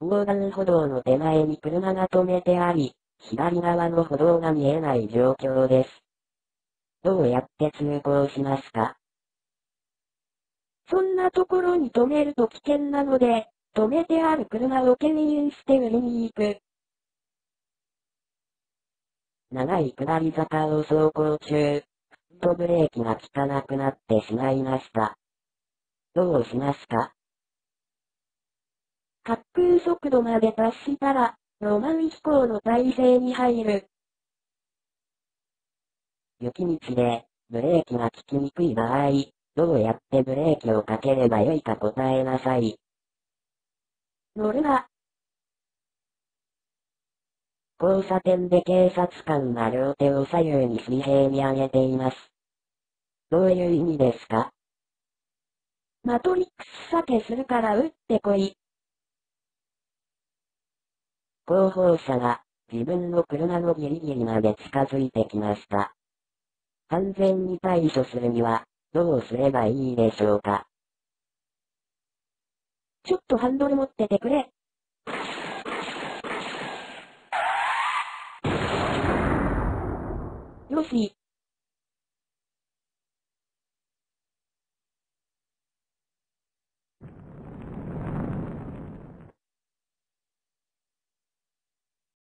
横断歩道の手前に車が止めてあり、左側の歩道が見えない状況です。どうやって通行しますか？そんなところに止めると危険なので、止めてある車を牽引して売りに行く。長い下り坂を走行中、フットブレーキが効かなくなってしまいました。どうしますか？滑空速度まで達したら、ロマン飛行の体制に入る。雪道で、ブレーキが効きにくい場合、どうやってブレーキをかければよいか答えなさい。乗るな。交差点で警察官が両手を左右に水平に上げています。どういう意味ですか？マトリックス避けするから撃ってこい。後方車が自分の車のギリギリまで近づいてきました。完全に対処するにはどうすればいいでしょうかちょっとハンドル持っててくれ。よし、